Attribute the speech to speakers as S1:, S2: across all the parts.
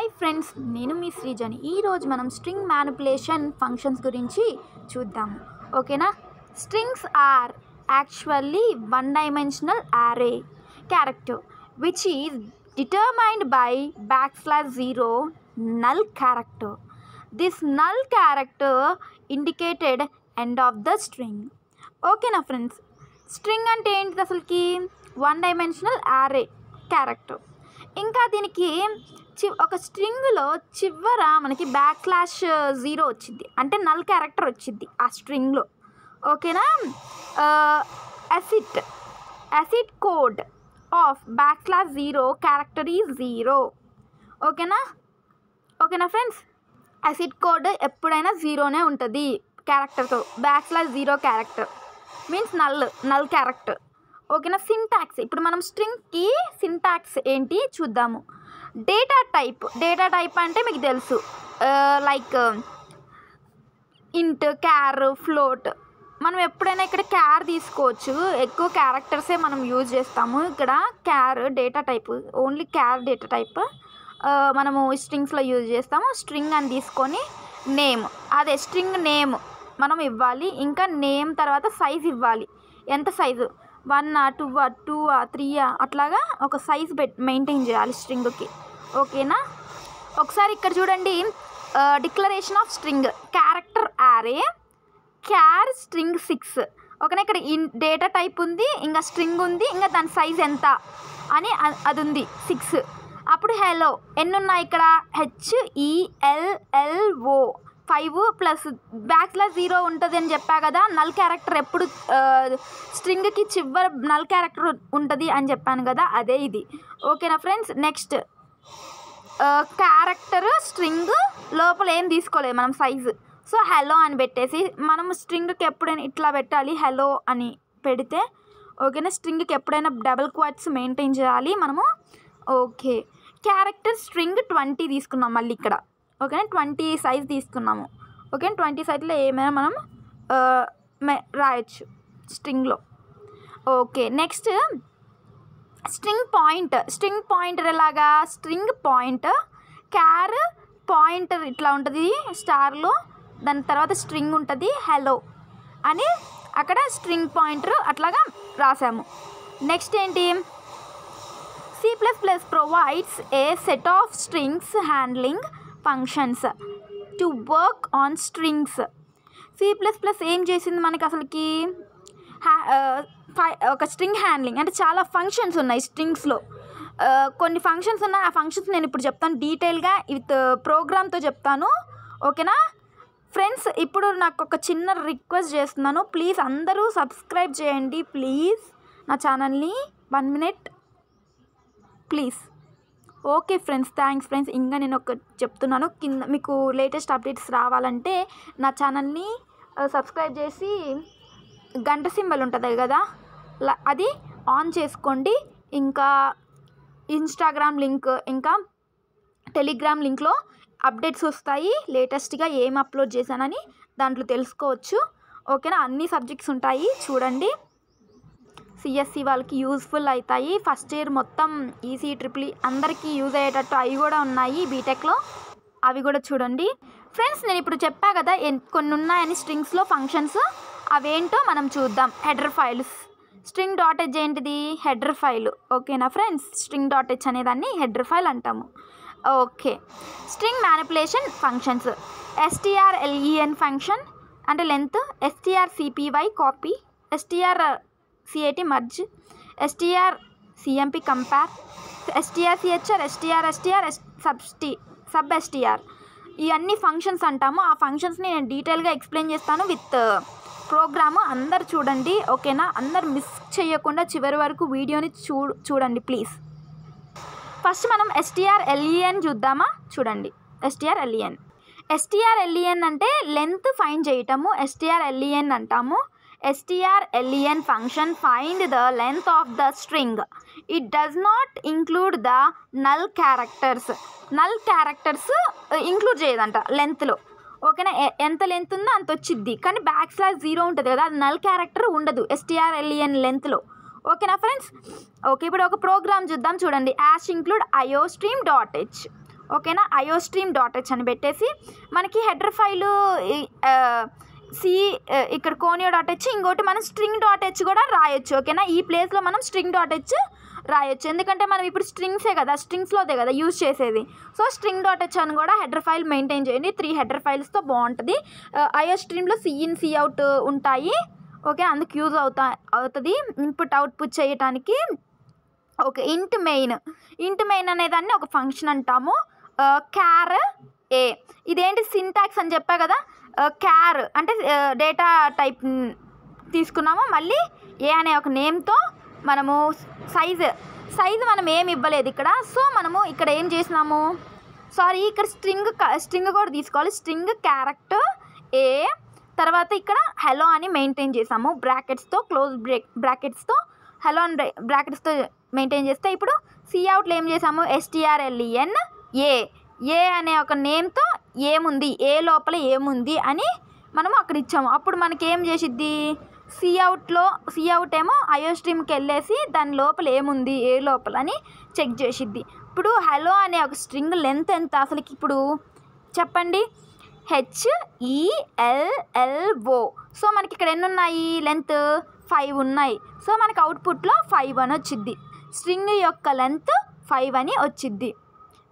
S1: Hi friends నేను మీ శ్రీజని. ఈరోజు మనం స్ట్రింగ్ మ్యానిపులేషన్ ఫంక్షన్స్ గురించి చూద్దాము ఓకేనా? Strings are actually one dimensional array character which is determined by back slash zero null character this null character indicated end of the string ఓకేనా friends? String అంటే ఏంటిది అసలుకి? One dimensional array character. ఇంకా దీనికి చి ఒక స్ట్రింగ్లో చివర మనకి బ్యాక్ క్లాష్ జీరో వచ్చింది అంటే నల్ క్యారెక్టర్ వచ్చింది ఆ స్ట్రింగ్లో. ఓకేనా? ASCII ASCII code of back slash zero character ఈ జీరో ఓకేనా? ఓకేనా ఫ్రెండ్స్ అసిడ్ కోడ్ ఎప్పుడైనా జీరోనే ఉంటుంది క్యారెక్టర్తో back slash zero character means null null character ఓకేనా? సింటాక్స్ ఇప్పుడు మనం స్ట్రింగ్కి సింటాక్స్ ఏంటి చూద్దాము. డేటా టైప్ డేటా టైప్ అంటే మీకు తెలుసు. లైక్ ఇంట్ క్యార్ ఫ్లోట్ మనం ఎప్పుడైనా ఇక్కడ క్యార్ తీసుకోవచ్చు. ఎక్కువ క్యారెక్టర్సే మనం యూజ్ చేస్తాము. ఇక్కడ char data type only char data type మనము స్ట్రింగ్స్లో యూజ్ చేస్తాము. స్ట్రింగ్ అని తీసుకొని నేమ్ అదే స్ట్రింగ్ నేమ్ మనం ఇవ్వాలి. ఇంకా నేమ్ తర్వాత సైజ్ ఇవ్వాలి. ఎంత size one two two three అట్లాగా ఒక సైజ్ పెట్ మెయింటైన్ చేయాలి స్ట్రింగ్కి ఓకేనా? ఒకసారి ఇక్కడ చూడండి. Declaration of string character array char string six ఓకేనా? ఇక్కడ ఇన్ డేటా టైప్ ఉంది ఇంకా స్ట్రింగ్ ఉంది ఇంకా దాని సైజ్ ఎంత అని అది ఉంది సిక్స్ అప్పుడు హెలో ఎన్ని ఉన్నాయి ఇక్కడ H E L L O five plus బ్యాక్లో జీరో ఉంటుంది అని చెప్పా కదా నల్ క్యారెక్టర్ ఎప్పుడు స్ట్రింగ్కి చివరి నల్ క్యారెక్టర్ ఉంటుంది అని చెప్పాను కదా అదే ఇది. ఓకేనా ఫ్రెండ్స్ నెక్స్ట్ క్యారెక్టర్ స్ట్రింగ్ లోపల ఏం తీసుకోలేదు మనం సైజు సో హలో అని పెట్టేసి మనం స్ట్రింగ్కి ఎప్పుడైనా ఇట్లా పెట్టాలి హలో అని పెడితే ఓకేనా స్ట్రింగ్కి ఎప్పుడైనా డబుల్ క్వాట్స్ మెయింటైన్ చేయాలి మనము ఓకే క్యారెక్టర్ స్ట్రింగ్ ట్వంటీ తీసుకున్నాం మళ్ళీ ఇక్కడ ఓకేనా ట్వంటీ సైజ్ తీసుకున్నాము ఓకే ట్వంటీ సైజ్లో ఏమైనా మనం రాయొచ్చు స్ట్రింగ్లో okay next string point string pointer ఎలాగా? స్ట్రింగ్ పాయింట్ క్యార్ పాయింటర్ ఇట్లా ఉంటుంది స్టార్లో. దాని తర్వాత స్ట్రింగ్ ఉంటుంది హలో అని అక్కడ స్ట్రింగ్ పాయింటర్ అట్లాగా రాసాము. నెక్స్ట్ ఏంటి? C plus plus provides a set of strings handling functions to work on strings C plus plus ఏం చేసింది మనకి అసలుకి? Uh, uh, ఒక స్ట్రింగ్ హ్యాండ్లింగ్ అంటే చాలా ఫంక్షన్స్ ఉన్నాయి స్ట్రింగ్స్లో uh, కొన్ని ఫంక్షన్స్ ఉన్నాయి. ఆ ఫంక్షన్స్ నేను ఇప్పుడు చెప్తాను డీటెయిల్గా విత్ ప్రోగ్రామ్తో చెప్తాను. ఓకేనా ఫ్రెండ్స్ ఇప్పుడు నాకు ఒక చిన్న రిక్వెస్ట్ చేస్తున్నాను. ప్లీజ్ అందరూ సబ్స్క్రైబ్ చేయండి. ప్లీజ్ నా ఛానల్ని one minute please okay friends thanks friends ఇంకా నేను ఒక చెప్తున్నాను. కింద మీకు లేటెస్ట్ అప్డేట్స్ రావాలంటే నా ఛానల్ని సబ్స్క్రైబ్ చేసి గంట సింబల్ ఉంటుంది కదా? అది ఆన్ చేసుకోండి. ఇంకా ఇన్స్టాగ్రామ్ లింక్ ఇంకా టెలిగ్రామ్ లింక్లో అప్డేట్స్ వస్తాయి. లేటెస్ట్గా ఏం అప్లోడ్ చేశానని దాంట్లో తెలుసుకోవచ్చు. ఓకేనా? అన్ని సబ్జెక్ట్స్ ఉంటాయి. చూడండి. సిఎస్సి వాళ్ళకి యూస్ఫుల్ అవుతాయి ఫస్ట్ ఇయర్ మొత్తం ఈసీ ట్రిపుల్ అందరికీ యూజ్ అయ్యేటట్టు అవి కూడా ఉన్నాయి బీటెక్లో. అవి కూడా చూడండి. ఫ్రెండ్స్ నేను ఇప్పుడు చెప్పా కదా ఎన్- కొన్ని ఉన్నాయని స్ట్రింగ్స్లో ఫంక్షన్స్. అవేంటో మనం చూద్దాం. Header files. String dot H ఏంటిది? Header file. ఓకేనా ఫ్రెండ్స్? స్ట్రింగ్ డాట్ హెచ్ అనేదాన్ని హెడర్ ఫైల్ అంటాము. Okay. String manipulation functions. STR LEN function. అంటే length? STR CPY copy. STR CIT merge. STR CMP compare. STR CHR STR STR S సబ్స్టి sub STR ఈ అన్ని functions అంటాము. ఆ ఫంక్షన్స్ని నేను డీటెయిల్గా explain చేస్తాను విత్ ప్రోగ్రాము uh, అందరు చూడండి ఓకేనా అందరు మిస్ చేయకుండా చివరి వరకు వీడియోని చూ చూడండి ప్లీజ్ ఫస్ట్ మనం ఎస్టీఆర్ ఎల్ఈఎన్ చూద్దామా? చూడండి. ఎస్టీఆర్ ఎల్ఈఎన్ ఎస్టీఆర్ ఎల్ఈఎన్ అంటే లెంత్ ఫైండ్ చేయటము. ఎస్టీఆర్ ఎల్ఈఎన్ అంటాము. STR LEN function find the length of the string it does not include the null characters null characters include చేయదంట లెంత్లో ఓకేనా? ఎంత length ఉందో అంత వచ్చిద్ది. కానీ బ్యాక్ స్లాష్ జీరో ఉంటుంది కదా అది నల్ క్యారెక్టర్ ఉండదు ఎస్టీఆర్ ఎల్ఈఎన్ లెంత్లో ఓకేనా ఫ్రెండ్స్ ఓకే ఇప్పుడు ఒక ప్రోగ్రామ్ చూద్దాం చూడండి. Hash include IO stream dot H ఓకేనా? అయోస్ట్రీమ్ డాట్ హెచ్ అని పెట్టేసి మనకి హెడర్ ఫైలు సి ఇక్కడ కోనియో డాట్ హెచ్ ఇంకోటి మనం స్ట్రింగ్ డాట్ హెచ్ కూడా రాయొచ్చు ఓకేనా? ఈ ప్లేస్లో మనం స్ట్రింగ్ డాట్ హెచ్ రాయొచ్చు. ఎందుకంటే మనం ఇప్పుడు స్ట్రింగ్సే కదా స్ట్రింగ్స్లోదే కదా యూజ్ చేసేది. సో స్ట్రింగ్ డాట్ హెచ్ అని కూడా హెడర్ ఫైల్ మెయింటైన్ చేయండి. త్రీ హెడర్ ఫైల్స్తో బాగుంటుంది. ఐఎస్ స్ట్రీమ్లో సిఇన్ సిఅవుట్ ఉంటాయి. ఓకే అందుకు యూజ్ అవుతా అవుతుంది. ఇన్పుట్ అవుట్పుట్ చేయటానికి. Okay int main int main అనేదాన్ని ఒక ఫంక్షన్ అంటాము. క్యార్ ఏ. ఇదేంటి సింటాక్స్ అని చెప్పా కదా? క్యార్ అంటే డేటా టైప్ తీసుకున్నాము. మళ్ళీ ఏ అనే ఒక నేమ్తో మనము సైజు సైజు మనం ఏమి ఇవ్వలేదు ఇక్కడ. సో మనము ఇక్కడ ఏం చేసినాము? సారీ ఇక్కడ స్ట్రింగ్ స్ట్రింగ్ కూడా తీసుకోవాలి. స్ట్రింగ్ క్యారెక్టర్ ఏ తర్వాత ఇక్కడ హలో అని మెయింటైన్ చేసాము. బ్రాకెట్స్తో క్లోజ్ బ్రేక్ బ్రాకెట్స్తో హలో అని బ్రాకెట్స్తో మెయింటైన్ చేస్తే ఇప్పుడు సిఅవుట్లో ఏం చేసాము? ఎస్టీఆర్ఎల్ఈఎన్ ఏ ఏ అనే ఒక నేమ్తో ఏముంది? ఏ లోపల ఏముంది? అని మనం అక్కడ ఇచ్చాము. అప్పుడు మనకి ఏం చేసిద్ది? సిఅవుట్లో సిఅవుట్ ఏమో ఐఓ స్ట్రీమ్కి వెళ్ళేసి దాని లోపల ఏముంది ఏ లోపల అని చెక్ చేసిద్ది. ఇప్పుడు హలో అనే ఒక స్ట్రింగ్ లెంత్ ఎంత? అసలుకి ఇప్పుడు చెప్పండి. హెచ్ఈఎల్ఎల్ఓ సో మనకి ఇక్కడ ఎన్ని ఉన్నాయి లెంత్ ఫైవ్ ఉన్నాయి. సో మనకి అవుట్పుట్లో ఫైవ్ అని వచ్చిద్ది. స్ట్రింగ్ యొక్క లెంత్ ఫైవ్ అని వచ్చిద్ది.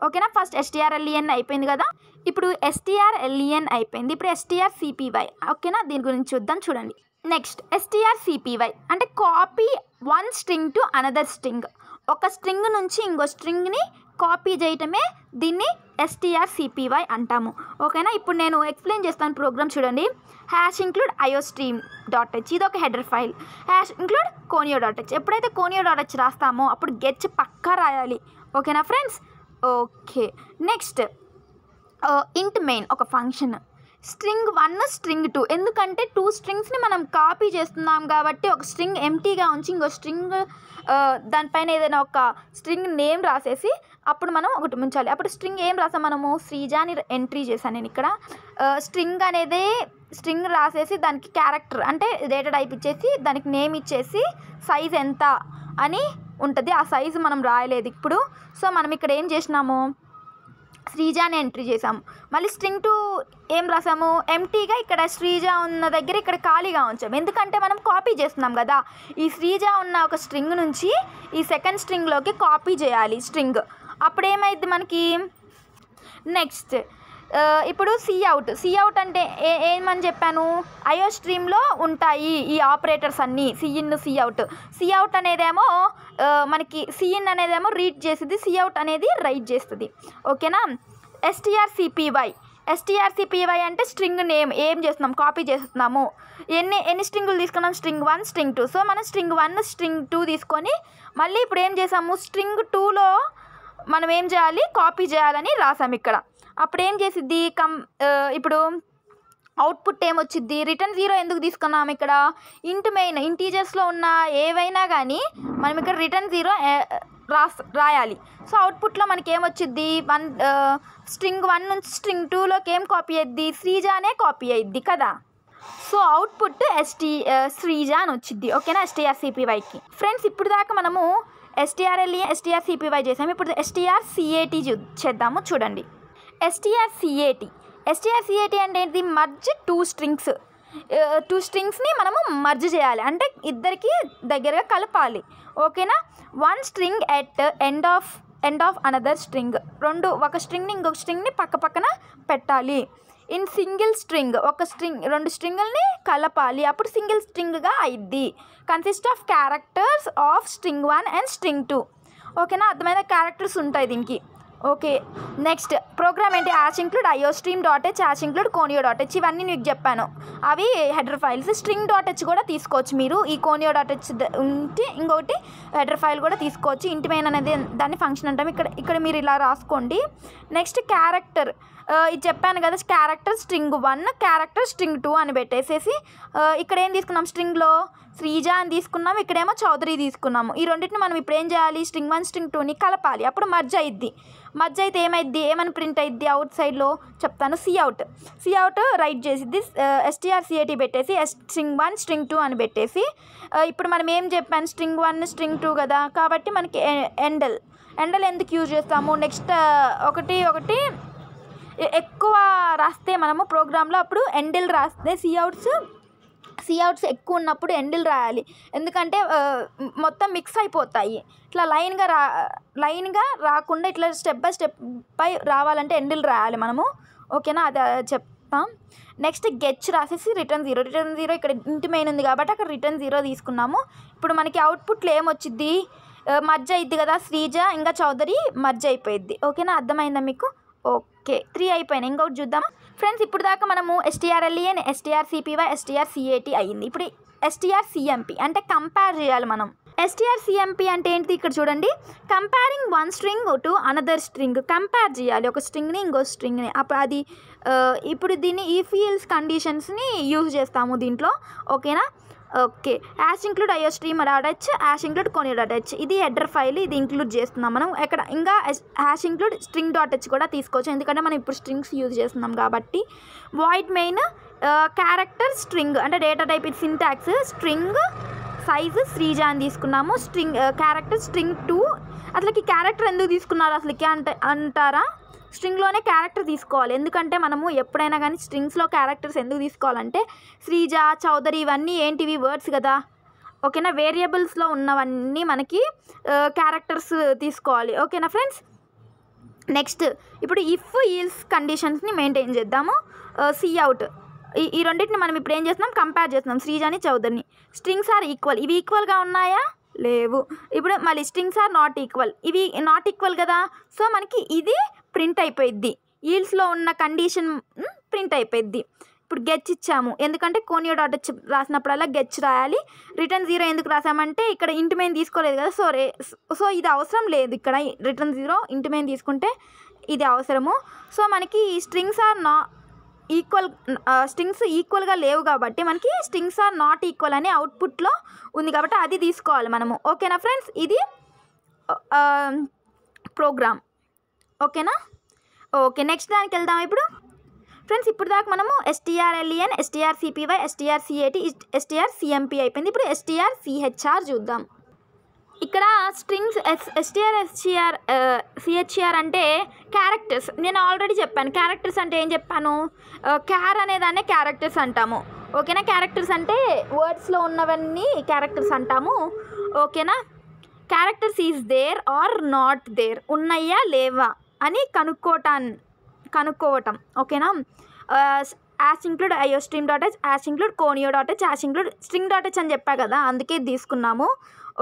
S1: ఓకేనా? ఫస్ట్ ఎస్టీఆర్ఎల్ఈఎన్ అయిపోయింది కదా? ఇప్పుడు ఎస్టీఆర్ఎల్ఈఎన్ అయిపోయింది. ఇప్పుడు ఎస్టీఆర్ సిపివై. ఓకేనా? దీని గురించి చూద్దాం చూడండి. నెక్స్ట్ ఎస్టీఆర్ సిపివై అంటే copy one string to another string. ఒక స్ట్రింగ్ నుంచి ఇంకో స్ట్రింగ్ని కాపీ చేయటమే దీన్ని ఎస్టీఆర్ సిపివై అంటాము. ఓకేనా? ఇప్పుడు నేను ఎక్స్ప్లెయిన్ చేస్తాను ప్రోగ్రామ్ చూడండి. Hash include IO stream dot H. ఇది ఒక header file. Hash include conio dot H. ఎప్పుడైతే కోనియో డాట్ హెచ్ రాస్తామో అప్పుడు గెచ్ పక్కా రాయాలి. ఓకేనా friends? Okay. Next int main ఒక function. String one string two ఎందుకంటే టూ స్ట్రింగ్స్ని మనం కాపీ చేస్తున్నాం కాబట్టి ఒక స్ట్రింగ్ ఎంటీగా ఉంచి ఇంకో స్ట్రింగ్ దానిపైన ఏదైనా ఒక స్ట్రింగ్ నేమ్ రాసేసి అప్పుడు మనం ఒకటి ఉంచాలి అప్పుడు స్ట్రింగ్ ఏం రాసాం మనము? శ్రీజాని ఎంట్రీ చేశాను నేను ఇక్కడ. స్ట్రింగ్ అనేది స్ట్రింగ్ రాసేసి దానికి క్యారెక్టర్ అంటే డేటా టైప్ ఇచ్చేసి దానికి నేమ్ ఇచ్చేసి సైజ్ ఎంత అని ఉంటుంది. ఆ సైజు మనం రాయలేదు ఇప్పుడు. సో మనం ఇక్కడ ఏం చేసినాము? శ్రీజాని ఎంట్రీ చేసాము మళ్ళీ స్ట్రింగ్ టు ఏం రాసాము? ఎంటీగా ఇక్కడ శ్రీజ ఉన్న దగ్గర ఇక్కడ ఖాళీగా ఉంచాము. ఎందుకంటే మనం కాపీ చేస్తున్నాం కదా. ఈ శ్రీజ ఉన్న ఒక స్ట్రింగ్ నుంచి ఈ సెకండ్ స్ట్రింగ్లోకి కాపీ చేయాలి స్ట్రింగ్. అప్పుడు ఏమైంది మనకి? నెక్స్ట్. ఇప్పుడు సిఅవుట్ సిఅవుట్ అంటే ఏ ఏమని చెప్పాను? ఐఓ స్ట్రీమ్లో ఉంటాయి ఈ ఆపరేటర్స్ అన్నీ. సిఇన్ సిఅవుట్ సిఅవుట్ అనేదేమో మనకి సిఇన్ అనేదేమో రీడ్ చేస్తుంది సిఅవుట్ అనేది రైట్ చేస్తుంది. ఓకేనా ఎస్టీఆర్ సిపివై ఎస్టీఆర్ సిపివై అంటే స్ట్రింగ్ నేమ్ ఏం చేస్తున్నాం? కాపీ చేస్తున్నాము. ఎన్ని ఎన్ని స్ట్రింగులు తీసుకున్నాం? String one string two so మనం స్ట్రింగ్ వన్ స్ట్రింగ్ టూ తీసుకొని మళ్ళీ ఇప్పుడు ఏం చేసాము స్ట్రింగ్ టూలో మనం ఏం చేయాలి? కాపీ చేయాలని రాసాం ఇక్కడ. అప్పుడు ఏం చేసిద్ది? కం ఇప్పుడు అవుట్పుట్ ఏమొచ్చిద్ది? రిటర్న్ జీరో ఎందుకు తీసుకున్నాం ఇక్కడ? ఇంట్ మెయిన్ ఇంటీజర్స్లో ఉన్న ఏవైనా కానీ మనం ఇక్కడ రిటర్న్ జీరో రాస్ రాయాలి. సో అవుట్పుట్లో మనకి ఏమొచ్చిద్ది వన్ స్ట్రింగ్ వన్ నుంచి స్ట్రింగ్ టూలోకి ఏం కాపీ అయ్యిద్ది శ్రీజానే కాపీ అయ్యిద్ది కదా? సో అవుట్పుట్ ఎస్టీ శ్రీజ అని వచ్చింది ఓకేనా? ఎస్టీఆర్ సిపివైకి ఫ్రెండ్స్ ఇప్పుడు దాకా మనము ఎస్టీఆర్ఎల్ఈ ఎస్టీఆర్ సిపివై చేసాము. ఇప్పుడు ఎస్టీఆర్ సిఏటీ చేద్దాము. చూడండి. ఎస్టీఆర్ సిఏటి ఎస్టీఆర్ సిఏటి అంటే ఏంటి మర్జ్ టూ స్ట్రింగ్స్ టూ స్ట్రింగ్స్ని మనము మర్జ్ చేయాలి. అంటే ఇద్దరికి దగ్గరగా కలపాలి. ఓకేనా? One string at end of end of another string రెండు ఒక స్ట్రింగ్ని ఇంకొక స్ట్రింగ్ని పక్క పక్కన పెట్టాలి. ఇన్ సింగిల్ స్ట్రింగ్ ఒక స్ట్రింగ్ రెండు స్ట్రింగుల్ని కలపాలి. అప్పుడు సింగిల్ స్ట్రింగ్గా అయిద్ది. Consist of characters of string one and string two ఓకేనా? అర్థమైన క్యారెక్టర్స్ ఉంటాయి దీనికి. Okay next. ప్రోగ్రామ్ ఏంటి? Hash include IO stream dot H hash include conio dot H. ఇవన్నీ నీకు చెప్పాను. అవి header files. String dot H కూడా తీసుకోవచ్చు మీరు. ఈ కోనియో డాట్ హెచ్ ఉంటే ఇంకొకటి హెడర్ ఫైల్ కూడా తీసుకోవచ్చు. ఇంటి మెయిన్ అనేది దాన్ని ఫంక్షన్ అంటాం. ఇక్కడ ఇక్కడ మీరు ఇలా రాసుకోండి. Next character. ఇది చెప్పాను కదా character string one character string two అని పెట్టేసేసి ఇక్కడ ఏం తీసుకున్నాం? స్ట్రింగ్లో శ్రీజ అని తీసుకున్నాం. ఇక్కడేమో చౌదరి తీసుకున్నాము. ఈ రెండింటిని మనం ఇప్పుడు ఏం చేయాలి? స్ట్రింగ్ వన్ స్ట్రింగ్ టూని కలపాలి. అప్పుడు మర్జ్ అయ్యిద్ది మధ్య అయితే ఏమైద్ది? ఏమని ప్రింట్ అయిద్ది? అవుట్ సైడ్లో చెప్తాను. C out. C out write చేసిద్ది. ఎస్టీఆర్ సిఐటి పెట్టేసి S string one string two అని పెట్టేసి ఇప్పుడు మనం ఏం చెప్పాను స్ట్రింగ్ వన్ స్ట్రింగ్ టూ కదా? కాబట్టి మనకి ఎండల్. ఎండల్ ఎందుకు యూజ్ చేస్తాము? నెక్స్ట్ ఒకటి ఒకటి ఎక్కువ రాస్తే మనము ప్రోగ్రాంలో అప్పుడు ఎండిల్ రాస్తే సిఅవుట్స్ సీఅవుట్స్ ఎక్కువ ఉన్నప్పుడు ఎండిల్ రాయాలి. ఎందుకంటే మొత్తం మిక్స్ అయిపోతాయి. ఇట్లా లైన్గా రా లైన్గా రాకుండా ఇట్లా స్టెప్ బై స్టెప్ బై రావాలంటే ఎండిల్ రాయాలి మనము. ఓకేనా? అది చెప్తాం. నెక్స్ట్ గెచ్ రాసేసి రిటర్న్ జీరో. రిటర్న్ జీరో ఇక్కడ ఇంటి మెయిన్ ఉంది కాబట్టి అక్కడ రిటర్న్ జీరో తీసుకున్నాము. ఇప్పుడు మనకి అవుట్పుట్లో ఏమొచ్చిద్ది? మర్జ్ అయిద్ది కదా శ్రీజ ఇంకా చౌదరి మర్జ్ అయిపోయిద్ది. ఓకేనా? అర్థమైందా మీకు? ఓకే. త్రీ అయిపోయినాయి. ఇంకొకటి చూద్దామా? ఫ్రెండ్స్ ఇప్పుడు దాకా మనము STR LEN STR CPY STR CAT అయ్యింది. ఇప్పుడు ఎస్టీఆర్ సిఎంపి అంటే కంపేర్ చేయాలి మనం. ఎస్టీఆర్ సిఎంపి అంటే ఏంటిది ఇక్కడ చూడండి. Comparing one string to another string compare చేయాలి. ఒక స్ట్రింగ్ని ఇంకో స్ట్రింగ్ని అప్పుడు అది ఇప్పుడు దీన్ని ఈ ఫీల్స్ కండిషన్స్ని యూజ్ చేస్తాము దీంట్లో. ఓకేనా okay. Hash include IO stream dot hash include conio dot ఇది హెడర్ ఫైల్ ఇది ఇంక్లూడ్ చేస్తున్నాం మనం. ఇక్కడ ఇంకా hash include string dot H కూడా తీసుకోవచ్చు. ఎందుకంటే మనం ఇప్పుడు స్ట్రింగ్స్ యూజ్ చేస్తున్నాం కాబట్టి. వాయిడ్ మెయిన్ క్యారెక్టర్ స్ట్రింగ్ అంటే డేటా టైప్ ఇది సింటాక్స్ స్ట్రింగ్ సైజు శ్రీజ అని తీసుకున్నాము. String character string two. అసలుకి క్యారెక్టర్ ఎందుకు తీసుకున్నారు అసలుకి అంటే అంటారా? స్ట్రింగ్లోనే క్యారెక్టర్ తీసుకోవాలి. ఎందుకంటే మనము ఎప్పుడైనా కానీ స్ట్రింగ్స్లో క్యారెక్టర్స్ ఎందుకు తీసుకోవాలంటే శ్రీజ చౌదరి ఇవన్నీ ఏంటివి? వర్డ్స్ కదా. ఓకేనా? వేరియబుల్స్లో ఉన్నవన్నీ మనకి క్యారెక్టర్స్ తీసుకోవాలి. ఓకేనా ఫ్రెండ్స్? నెక్స్ట్ ఇప్పుడు ఇఫ్ ఈల్స్ కండిషన్స్ని మెయింటైన్ చేద్దాము. సి అవుట్ ఈ ఈ రెండింటిని మనం ఇప్పుడు ఏం చేస్తున్నాం? కంపేర్ చేస్తున్నాం. శ్రీజాని చౌదరిని. Strings are equal. ఇవి ఈక్వల్గా ఉన్నాయా? లేవు. ఇప్పుడు మళ్ళీ స్ట్రింగ్స్ ఆర్ నాట్ ఈక్వల్. ఇవి నాట్ ఈక్వల్ కదా? సో మనకి ఇది ప్రింట్ అయిపోయిద్ది. ఈల్స్లో ఉన్న కండిషన్ ప్రింట్ అయిపోయిద్ది. ఇప్పుడు గెచ్ ఇచ్చాము. ఎందుకంటే కోనియో డాట్ రాసినప్పుడల్లా గెచ్ రాయాలి. రిటర్న్ జీరో ఎందుకు రాసామంటే ఇక్కడ ఇంటి మేము తీసుకోలేదు కదా. సో రే సో ఇది అవసరం లేదు ఇక్కడ. రిటర్న్ జీరో ఇంటి మేము తీసుకుంటే ఇది అవసరము. సో మనకి ఈ strings are not equal strings ఈక్వల్గా లేవు కాబట్టి మనకి స్ట్రింగ్స్ ఆర్ నాట్ ఈక్వల్ అని అవుట్పుట్లో ఉంది కాబట్టి అది తీసుకోవాలి మనము. ఓకేనా ఫ్రెండ్స్? ఇది ప్రోగ్రామ్. ఓకేనా? ఓకే నెక్స్ట్ దానికి వెళ్దాం ఇప్పుడు? ఫ్రెండ్స్ ఇప్పుడు దాకా మనము STR LEN STR CPY STR CAT STR CMP అయిపోయింది. ఇప్పుడు ఎస్టీఆర్ సిహెచ్ఆర్ చూద్దాం. ఇక్కడ strings S STR STR CHR అంటే క్యారెక్టర్స్ నేను ఆల్రెడీ చెప్పాను. క్యారెక్టర్స్ అంటే ఏం చెప్పాను? క్యార్ అనేదాన్ని క్యారెక్టర్స్ అంటాము. ఓకేనా? క్యారెక్టర్స్ అంటే వర్డ్స్లో ఉన్నవన్నీ క్యారెక్టర్స్ అంటాము. ఓకేనా? Characters is there are not there ఉన్నాయా లేవా? అని కనుక్కోవటాన్ కనుక్కోవటం. ఓకేనా? Hash include IO stream dot H hash include conio dot H hash include string dot H అని చెప్పా కదా అందుకే తీసుకున్నాము.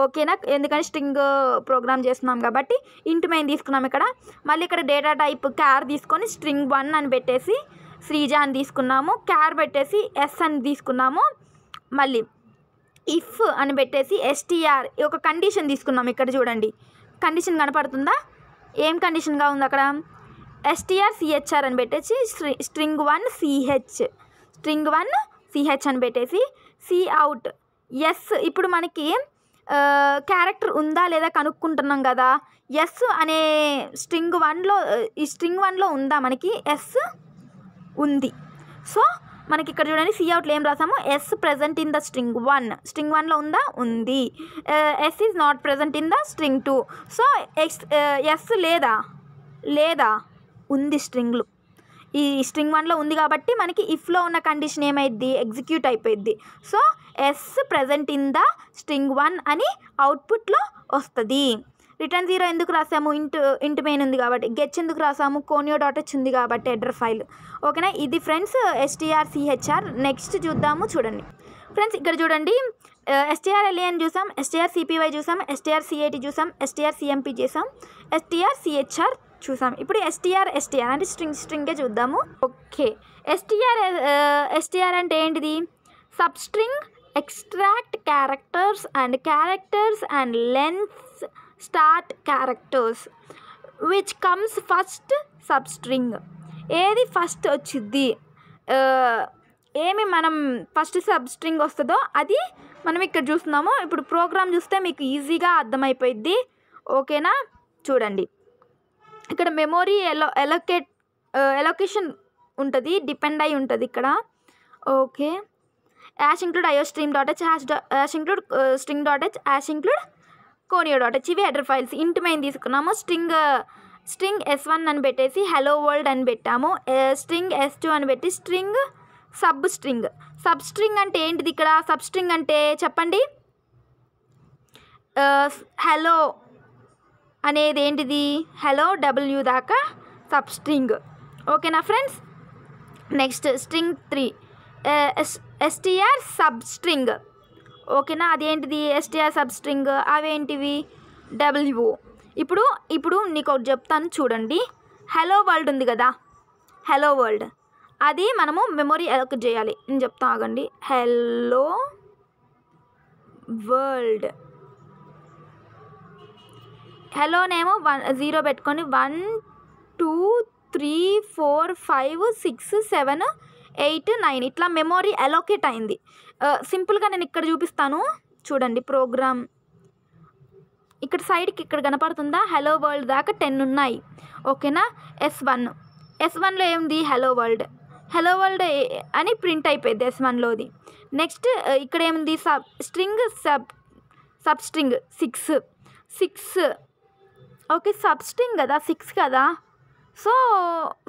S1: ఓకేనా? ఎందుకంటే స్ట్రింగ్ ప్రోగ్రామ్ చేస్తున్నాం కాబట్టి ఇంటి మెయిన్ తీసుకున్నాం ఇక్కడ. మళ్ళీ ఇక్కడ డేటా టైప్ క్యార్ తీసుకొని స్ట్రింగ్ వన్ అని పెట్టేసి శ్రీజ అని తీసుకున్నాము. క్యార్ పెట్టేసి ఎస్ అని తీసుకున్నాము. మళ్ళీ ఇఫ్ అని పెట్టేసి ఎస్టీఆర్ ఒక కండిషన్ తీసుకున్నాం ఇక్కడ చూడండి. కండిషన్ కనపడుతుందా? ఏం కండిషన్గా ఉంది అక్కడ ఎస్టీఆర్ సిహెచ్ఆర్ అని పెట్టేసి స్ట్రి- string one CH string one CH అని పెట్టేసి సి అవుట్ ఎస్ ఇప్పుడు మనకి క్యారెక్టర్ ఉందా లేదా కనుక్కుంటున్నాం కదా? ఎస్ అనే స్ట్రింగ్ వన్లో ఈ స్ట్రింగ్ వన్లో ఉందా? మనకి ఎస్ ఉంది. సో మనకి ఇక్కడ చూడండి సి అవుట్లో ఏం రాసాము? S present in the string one string వన్లో ఉందా? ఉంది. S is not present in the string two so X S లేదా? లేదా? ఉంది స్ట్రింగ్లు ఈ స్ట్రింగ్ వన్లో ఉంది కాబట్టి మనకి ఇఫ్లో ఉన్న కండిషన్ ఏమైద్ది? ఎగ్జిక్యూట్ అయిపోయింది so S present in the string one అని అవుట్పుట్లో వస్తుంది. రిటర్న్ జీరో ఎందుకు రాసాము ఇంటు ఇంటి మెయిన్ ఉంది కాబట్టి గెచ్ ఎందుకు రాసాము కోనియో డాట్ హెచ్ ఉంది కాబట్టి హెడర్ ఫైల్ ఓకేనా ఇది ఫ్రెండ్స్ ఎస్టీఆర్ సిహెచ్ఆర్ నెక్స్ట్ చూద్దాము చూడండి ఫ్రెండ్స్ ఇక్కడ చూడండి ఎస్టీఆర్ ఎల్ఏఎన్ చూసాం ఎస్టీఆర్ సిపివై చూసాం ఎస్టీఆర్ సిఐటి చూసాం ఎస్టీఆర్ సిఎంపి చేసాం ఎస్టీఆర్ సిహెచ్ఆర్ చూసాం ఇప్పుడు ఎస్టీఆర్ ఎస్టీఆర్ అంటే స్ట్రింగ్ స్ట్రింగే చూద్దాము ఓకే ఎస్టీఆర్ ఎస్టీఆర్ అంటే ఏంటిది sub string extract characters and characters and lens start characters which comes first sub string ఏది ఫస్ట్ వచ్చింది ఏమి మనం ఫస్ట్ సబ్స్ట్రింగ్ వస్తుందో అది మనం ఇక్కడ చూస్తున్నాము. ఇప్పుడు ప్రోగ్రామ్ చూస్తే మీకు ఈజీగా అర్థమైపోయిద్ది. ఓకేనా? చూడండి. ఇక్కడ మెమొరీ ఎలో ఎలొకేట్ ఎలొకేషన్ ఉంటుంది డిపెండ్ అయి ఉంటుంది ఇక్కడ. Okay. Hash include IO stream dot H hash hash include string dot H hash include conio dot చివి header files int main తీసుకున్నాము స్ట్రింగ్ స్ట్రింగ్ ఎస్ వన్ అని పెట్టేసి హలో వరల్డ్ అని పెట్టాము స్ట్రింగ్ ఎస్ టూ అని పెట్టి string sub string. Sub string అంటే ఏంటిది ఇక్కడ? సబ్ స్ట్రింగ్ అంటే చెప్పండి. హలో అనేది ఏంటిది? హలో డబ్ల్యూ దాకా సబ్ స్ట్రింగ్. ఓకేనా friends? Next string three STR sub string. ఓకేనా? అదేంటిది? ఎస్టీఆర్ సబ్ స్ట్రింగ్ అవేంటివి? డబ్ల్యూ ఇప్పుడు ఇప్పుడు నీకు ఒకటి చెప్తాను చూడండి. హలో వరల్డ్ ఉంది కదా? హలో వరల్డ్ అది మనము మెమొరీ ఎలక్ట్ చేయాలి. నేను చెప్తా ఆగండి. హలో వరల్డ్ హలోనేమో వన్ జీరో పెట్టుకొని one two three four five six seven eight nine. ఇట్లా మెమొరీ అలోకేట్ అయింది. సింపుల్గా నేను ఇక్కడ చూపిస్తాను. చూడండి ప్రోగ్రామ్. ఇక్కడ సైడ్కి ఇక్కడ కనపడుతుందా? హలో వరల్డ్ దాకా టెన్ ఉన్నాయి. ఓకేనా? Yes one. ఎస్ వన్లో ఏముంది? Hello world. హలో వరల్డ్ అని ప్రింట్ అయిపోయింది ఎస్ వన్లోది. నెక్స్ట్ ఇక్కడ ఏముంది? Sub string sub sub string six. Six. Okay sub string కదా? సిక్స్ కదా? సో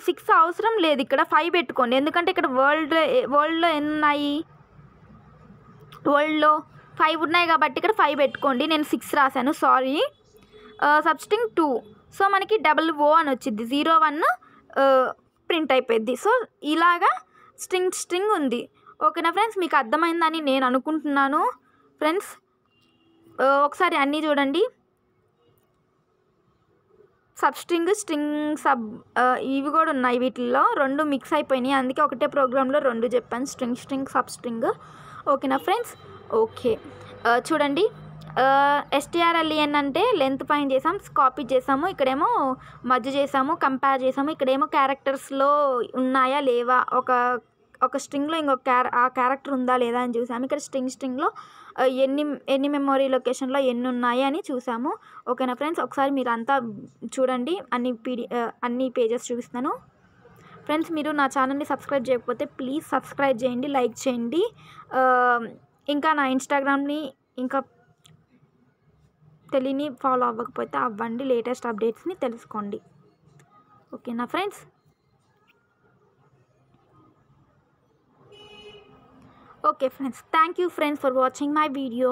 S1: సిక్స్ అవసరం లేదు ఇక్కడ. ఫైవ్ పెట్టుకోండి. ఎందుకంటే ఇక్కడ వరల్డ్ వరల్డ్లో ఎన్ని ఉన్నాయి? వరల్డ్లో ఫైవ్ ఉన్నాయి కాబట్టి ఇక్కడ ఫైవ్ పెట్టుకోండి. నేను సిక్స్ రాశాను. సారీ సబ్స్ట్రింగ్ టూ సో మనకి డబల్ ఓ అని వచ్చింది. జీరో వన్ ప్రింట్ అయిపోయింది. సో ఇలాగా స్ట్రింగ్ స్ట్రింగ్ ఉంది. ఓకేనా ఫ్రెండ్స్ మీకు అర్థమైందని నేను అనుకుంటున్నాను. ఫ్రెండ్స్ uh, ఒకసారి అన్నీ చూడండి. సబ్ స్ట్రింగ్ స్ట్రింగ్ సబ్ ఇవి కూడా ఉన్నాయి వీటిల్లో. రెండు మిక్స్ అయిపోయినాయి. అందుకే ఒకటే ప్రోగ్రాంలో రెండు చెప్పాను. స్ట్రింగ్ స్ట్రింగ్ సబ్ స్ట్రింగ్ ఓకేనా ఫ్రెండ్స్? ఓకే. చూడండి. ఎస్టీఆర్ఎల్ఈఎన్ అంటే లెంత్ పైన చేసాం కాపీ చేసాము ఇక్కడేమో మధ్య చేసాము కంపేర్ చేసాము ఇక్కడేమో క్యారెక్టర్స్లో ఉన్నాయా లేవా? ఒక ఒక స్ట్రింగ్లో ఇంకొక క్యార ఆ క్యారెక్టర్ ఉందా లేదా అని చూసాము. ఇక్కడ స్ట్రింగ్ స్ట్రింగ్లో ఎన్ని ఎన్ని మెమొరీ లొకేషన్లో ఎన్ని ఉన్నాయి అని చూసాము. ఓకేనా ఫ్రెండ్స్? ఒకసారి మీరు అంతా చూడండి అన్ని పీడి అన్ని పేజెస్ చూపిస్తాను ఫ్రెండ్స్ మీరు నా ఛానల్ని సబ్స్క్రైబ్ చేయకపోతే ప్లీజ్ సబ్స్క్రైబ్ చేయండి లైక్ చేయండి. ఇంకా నా ఇన్స్టాగ్రామ్ని ఇంకా తెలియని ఫాలో అవ్వకపోతే అవ్వండి లేటెస్ట్ అప్డేట్స్ని తెలుసుకోండి. ఓకేనా friends? Okay friends thank you friends for watching my video.